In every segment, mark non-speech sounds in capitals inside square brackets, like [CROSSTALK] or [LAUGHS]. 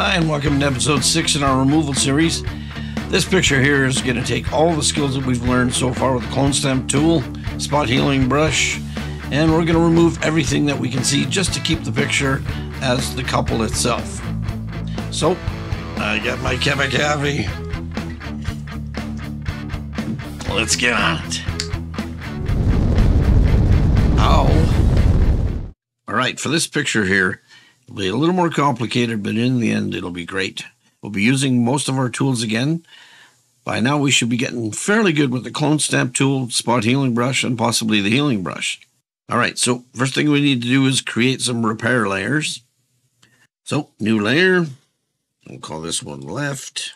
Hi, and welcome to episode six in our removal series. This picture here is going to take all the skills that we've learned so far with the clone stamp tool, spot healing brush, and we're going to remove everything that we can see just to keep the picture as the couple itself. So, I got my Kevin Cavi. Let's get on it. Ow. All right, for this picture here, it'll be a little more complicated, but in the end, it'll be great. We'll be using most of our tools again. By now, we should be getting fairly good with the clone stamp tool, spot healing brush, and possibly the healing brush. All right, so first thing we need to do is create some repair layers. So, new layer. We'll call this one left.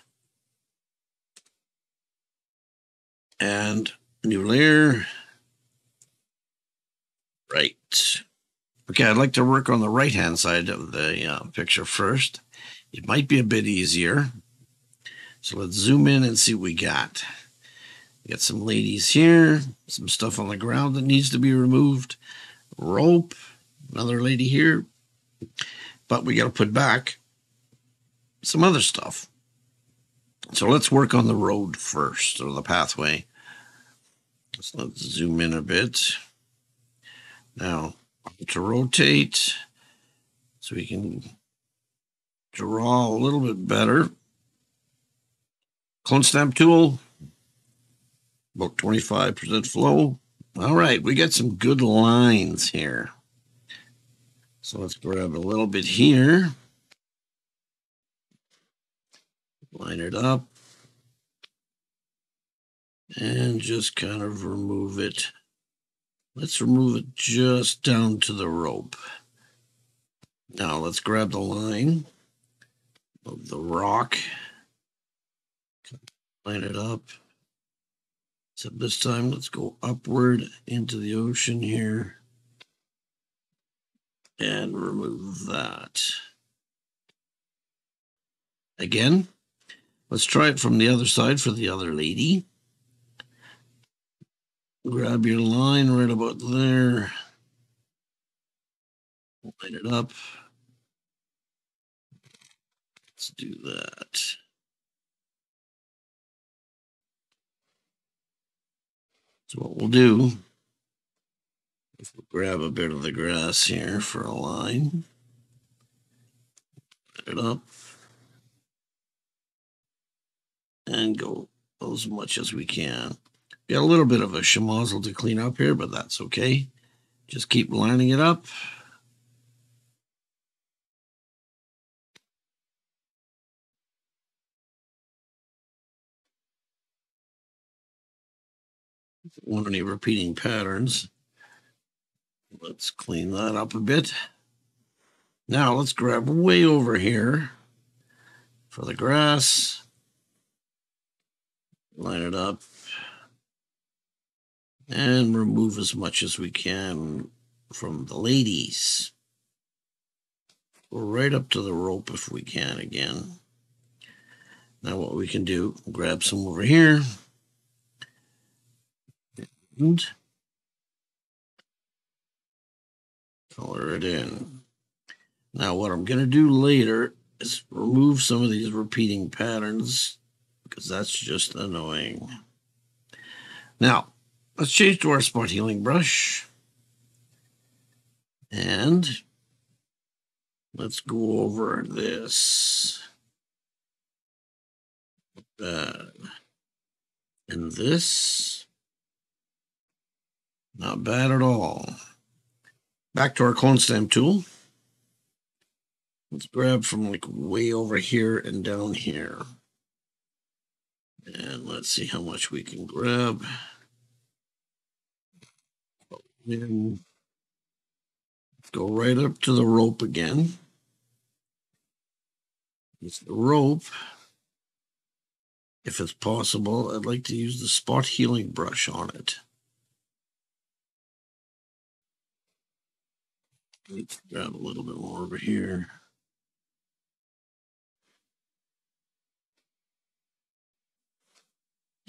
And new layer. Right. Okay, I'd like to work on the right-hand side of the uh, picture first. It might be a bit easier. So let's zoom in and see what we got. We got some ladies here, some stuff on the ground that needs to be removed, rope, another lady here. But we got to put back some other stuff. So let's work on the road first, or the pathway. So let's zoom in a bit. Now, to rotate so we can draw a little bit better. Clone stamp tool, about 25% flow. All right, we got some good lines here. So let's grab a little bit here. Line it up. And just kind of remove it. Let's remove it just down to the rope. Now let's grab the line of the rock. Line it up. Except this time, let's go upward into the ocean here and remove that. Again, let's try it from the other side for the other lady. Grab your line right about there. Line it up. Let's do that. So what we'll do is we'll grab a bit of the grass here for a line. Put it up. And go as much as we can. Got a little bit of a schmozzle to clean up here, but that's okay. Just keep lining it up. want any repeating patterns. Let's clean that up a bit. Now let's grab way over here for the grass. Line it up. And remove as much as we can from the ladies. Go right up to the rope if we can again. Now what we can do, grab some over here and color it in. Now what I'm going to do later is remove some of these repeating patterns because that's just annoying. Now, let's change to our spot healing brush. And let's go over this. That. And this. Not bad at all. Back to our clone stamp tool. Let's grab from like way over here and down here. And let's see how much we can grab. And go right up to the rope again. It's the rope. If it's possible, I'd like to use the spot healing brush on it. Let's grab a little bit more over here.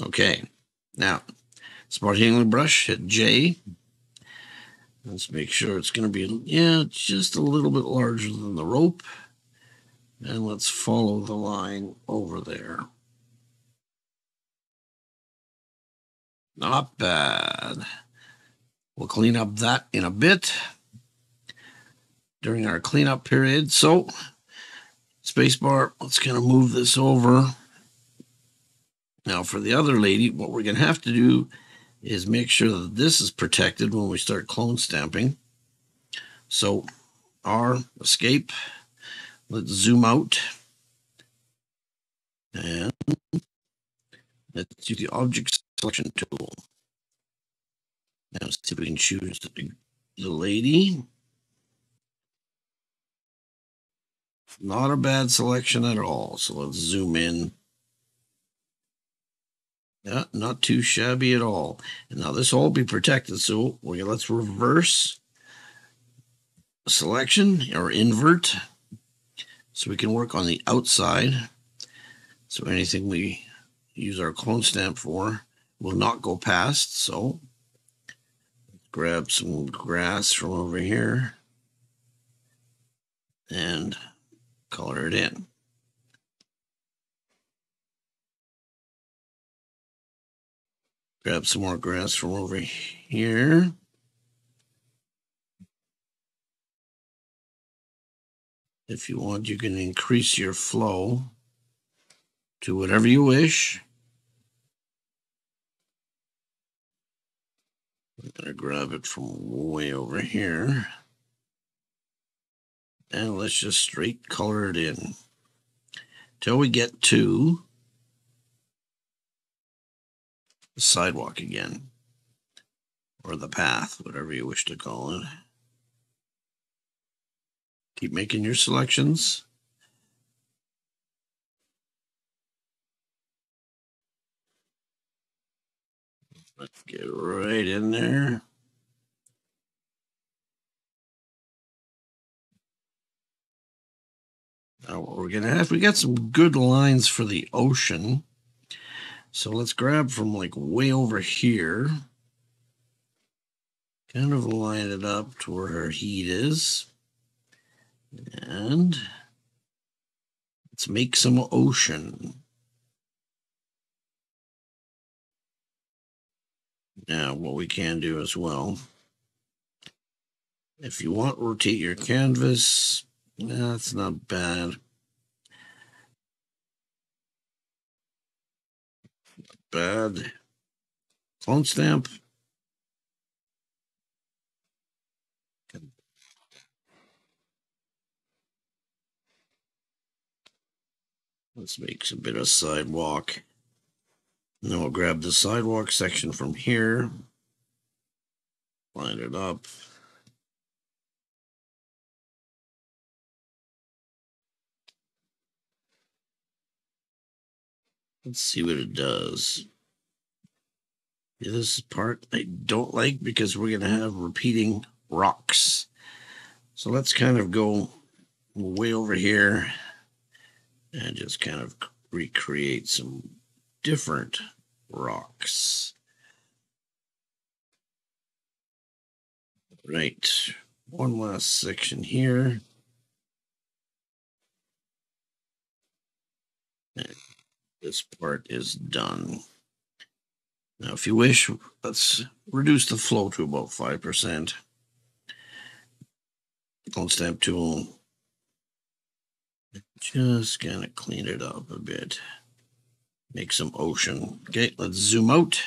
Okay, now spot healing brush, hit J. Let's make sure it's going to be, yeah, just a little bit larger than the rope. And let's follow the line over there. Not bad. We'll clean up that in a bit during our cleanup period. So, spacebar, let's kind of move this over. Now, for the other lady, what we're going to have to do is make sure that this is protected when we start clone stamping. So, R, escape. Let's zoom out. And let's use the object selection tool. Now, see if we can choose the, the lady. Not a bad selection at all. So let's zoom in. Yeah, not too shabby at all. And now this will all be protected. So we let's reverse selection or invert so we can work on the outside. So anything we use our clone stamp for will not go past. So grab some grass from over here and color it in. Grab some more grass from over here. If you want, you can increase your flow to whatever you wish. I'm going to grab it from way over here. And let's just straight color it in till we get to the sidewalk again, or the path, whatever you wish to call it. Keep making your selections. Let's get right in there. Now what we're gonna have, we got some good lines for the ocean. So let's grab from like way over here. Kind of line it up to where her heat is. And let's make some ocean. Now, what we can do as well, if you want, rotate your canvas that's not bad. Bad. Clone stamp. Let's make a bit of sidewalk. And Then we'll grab the sidewalk section from here. Line it up. Let's see what it does. This part I don't like because we're going to have repeating rocks. So let's kind of go way over here and just kind of recreate some different rocks. Right, one last section here. This part is done. Now, if you wish, let's reduce the flow to about 5%. On stamp tool, just gonna clean it up a bit. Make some ocean. Okay, let's zoom out.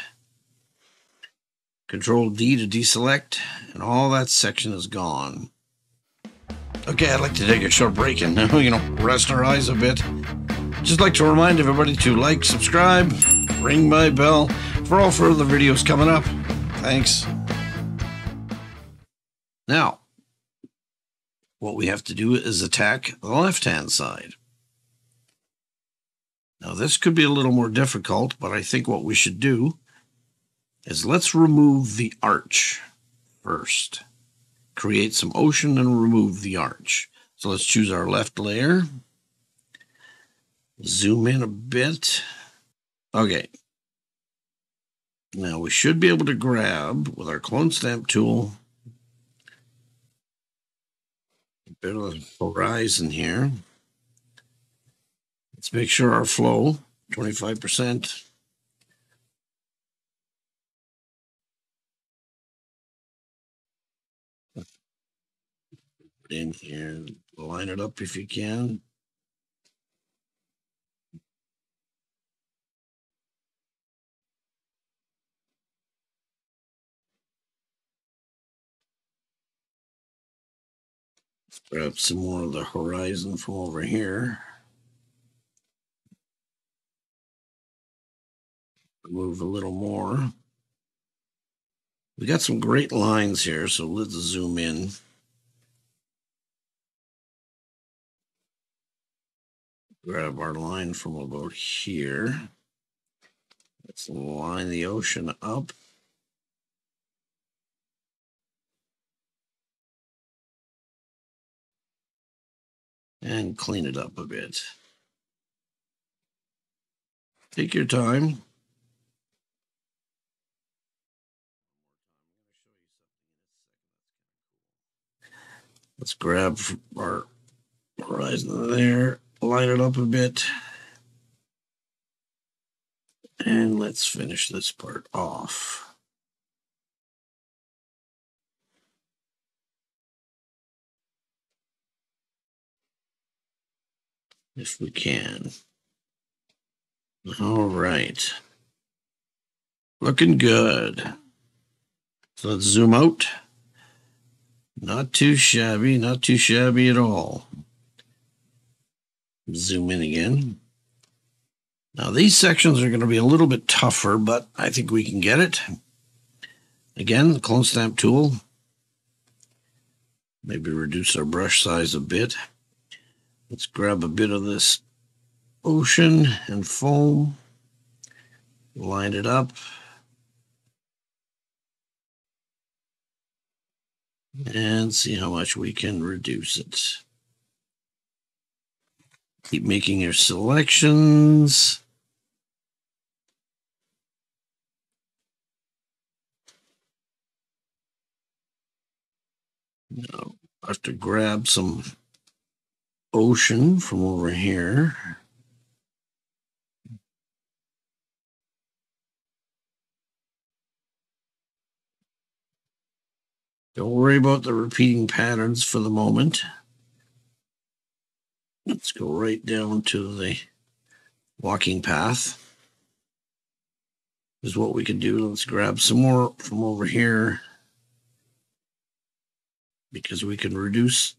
Control D to deselect, and all that section is gone. Okay, I'd like to take a short break and, [LAUGHS] you know, rest our eyes a bit. Just like to remind everybody to like, subscribe, ring my bell for all further videos coming up. Thanks. Now, what we have to do is attack the left-hand side. Now, this could be a little more difficult, but I think what we should do is let's remove the arch first. Create some ocean and remove the arch. So let's choose our left layer Zoom in a bit. Okay. Now we should be able to grab with our clone stamp tool a bit of the horizon here. Let's make sure our flow, 25%. in here, line it up if you can. Grab some more of the horizon from over here. Move a little more. We got some great lines here, so let's zoom in. Grab our line from about here. Let's line the ocean up. And clean it up a bit. Take your time. Let's grab our horizon there, line it up a bit. And let's finish this part off. If we can. All right. Looking good. So let's zoom out. Not too shabby, not too shabby at all. Zoom in again. Now these sections are going to be a little bit tougher, but I think we can get it. Again, the clone stamp tool. Maybe reduce our brush size a bit. Let's grab a bit of this ocean and foam. Line it up. and see how much we can reduce it. Keep making your selections. Now, I have to grab some ocean from over here. Don't worry about the repeating patterns for the moment. Let's go right down to the walking path. Is what we can do. Let's grab some more from over here because we can reduce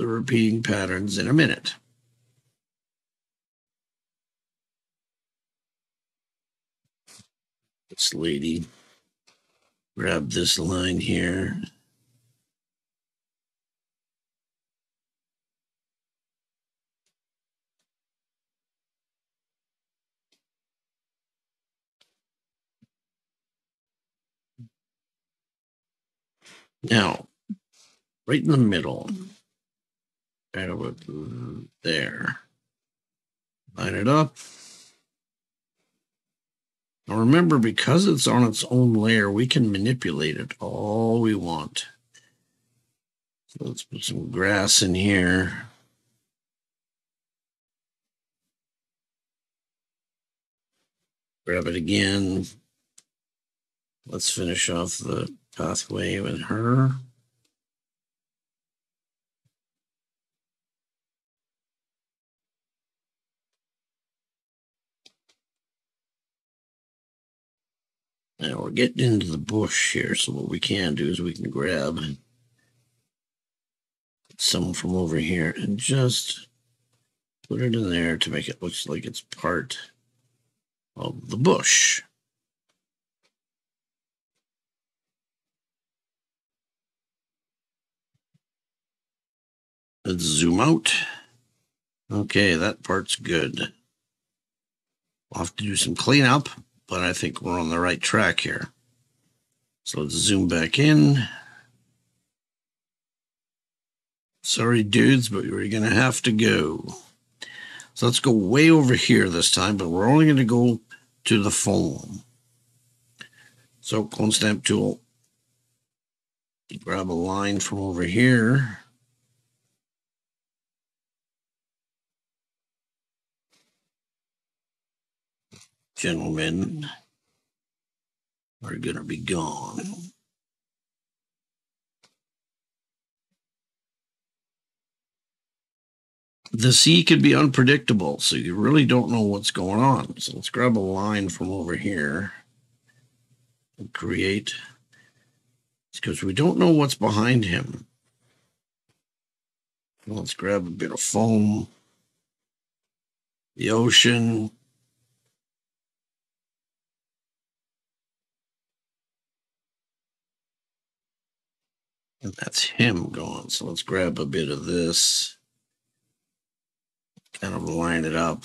the repeating patterns in a minute. This lady grab this line here. Now, right in the middle, kind of there, line it up. Now remember, because it's on its own layer, we can manipulate it all we want. So let's put some grass in here. Grab it again. Let's finish off the pathway with her. Now we're getting into the bush here, so what we can do is we can grab some from over here and just put it in there to make it look like it's part of the bush. Let's zoom out. Okay, that part's good. We'll have to do some cleanup but I think we're on the right track here. So let's zoom back in. Sorry, dudes, but we're going to have to go. So let's go way over here this time, but we're only going to go to the foam. So clone stamp tool. Grab a line from over here. Gentlemen are going to be gone. The sea could be unpredictable, so you really don't know what's going on. So let's grab a line from over here and create, because we don't know what's behind him. Let's grab a bit of foam, the ocean, And that's him going. So let's grab a bit of this, kind of line it up.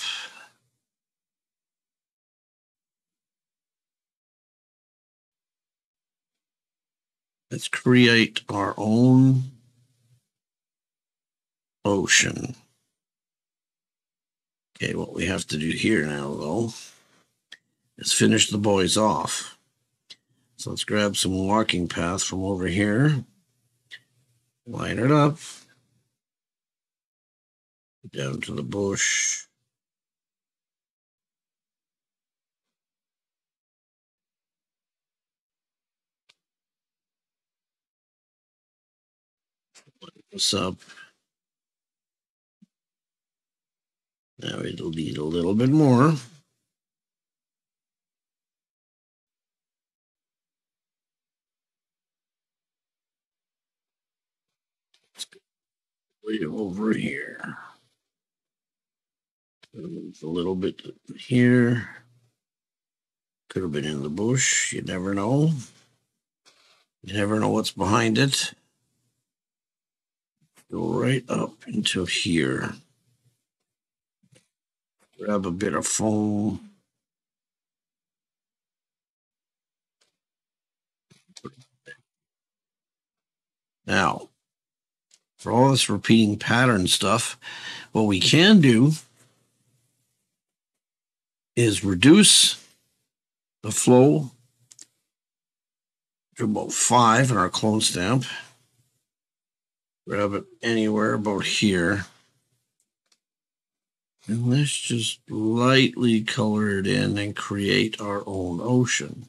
Let's create our own ocean. Okay, what we have to do here now, though, is finish the boys off. So let's grab some walking path from over here. Line it up. Down to the bush. What's up? Now it'll need a little bit more. Way over here. A little bit here. Could have been in the bush. You never know. You never know what's behind it. Go right up into here. Grab a bit of foam. Now, for all this repeating pattern stuff, what we can do is reduce the flow to about five in our clone stamp. Grab it anywhere about here. And let's just lightly color it in and create our own ocean.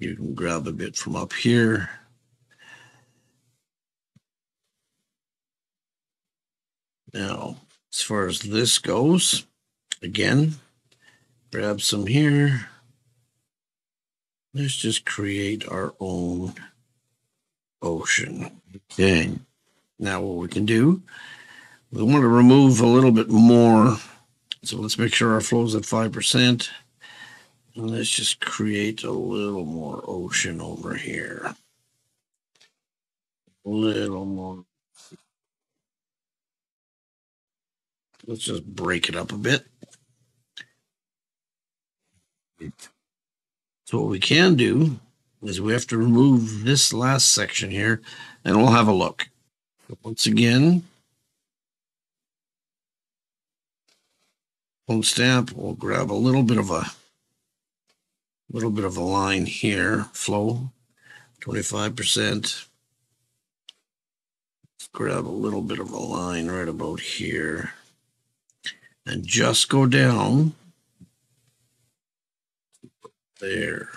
You can grab a bit from up here Now, as far as this goes, again, grab some here. Let's just create our own ocean. Okay. Now what we can do, we want to remove a little bit more. So let's make sure our flow is at 5%. And let's just create a little more ocean over here. A little more Let's just break it up a bit. So what we can do is we have to remove this last section here and we'll have a look. Once again, clone stamp, we'll grab a little bit of a little bit of a line here, flow, 25%. Let's grab a little bit of a line right about here and just go down there.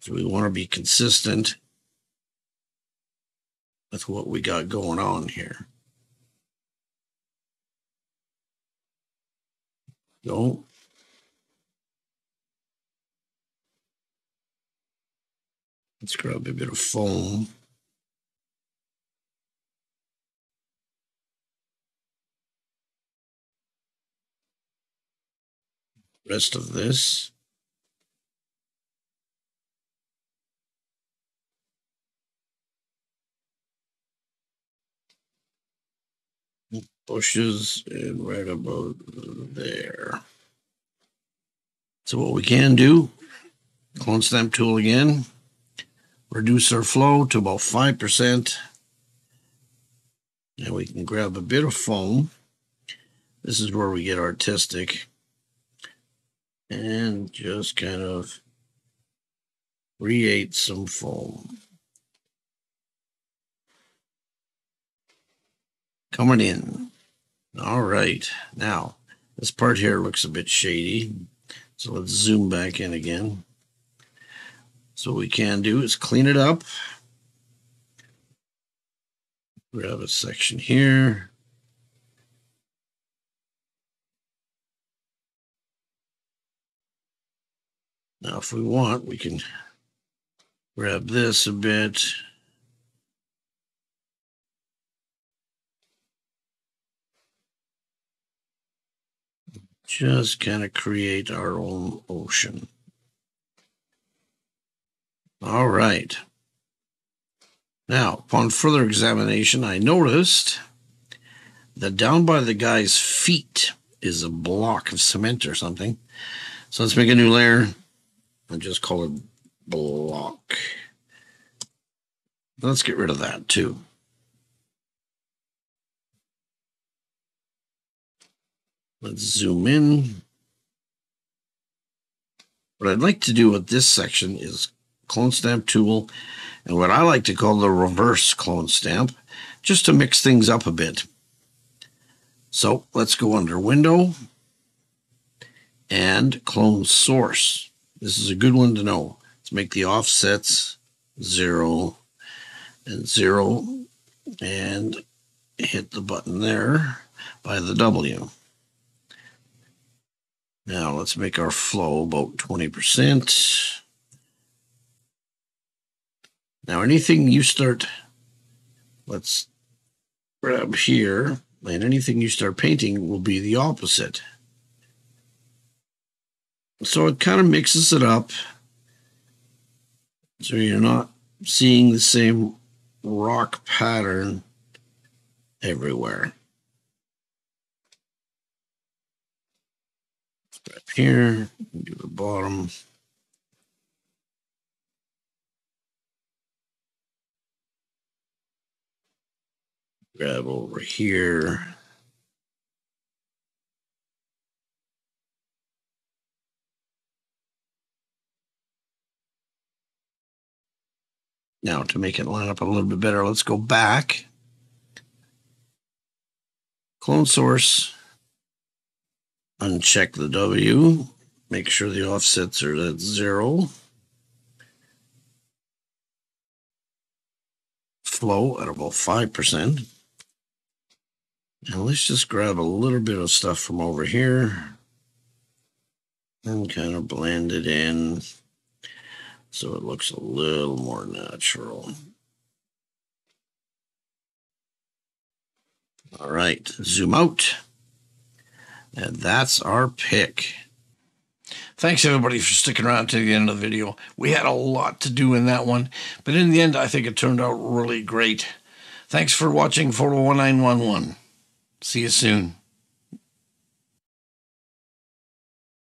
So we want to be consistent with what we got going on here. Go. Let's grab a bit of foam. Rest of this. Bushes and right about there. So what we can do, clone stamp tool again, reduce our flow to about 5%. And we can grab a bit of foam. This is where we get artistic and just kind of create some foam. Coming in. All right. Now, This part here looks a bit shady. So let's zoom back in again. So what we can do is clean it up. Grab a section here. Now, if we want, we can grab this a bit. Just kind of create our own ocean. All right. Now, upon further examination, I noticed that down by the guy's feet is a block of cement or something. So let's make a new layer and just call it block. Let's get rid of that too. Let's zoom in. What I'd like to do with this section is clone stamp tool and what I like to call the reverse clone stamp just to mix things up a bit. So let's go under window and clone source. This is a good one to know. Let's make the offsets zero and zero and hit the button there by the W. Now let's make our flow about 20%. Now anything you start, let's grab here, and anything you start painting will be the opposite. So it kind of mixes it up. So you're not seeing the same rock pattern everywhere. Here, do the bottom. Grab over here. Now to make it line up a little bit better, let's go back. Clone source. Uncheck the W. Make sure the offsets are at zero. Flow at about 5%. And let's just grab a little bit of stuff from over here and kind of blend it in so it looks a little more natural. All right, zoom out. And that's our pick. Thanks everybody for sticking around to the end of the video. We had a lot to do in that one, but in the end, I think it turned out really great. Thanks for watching Photo 911. See you soon.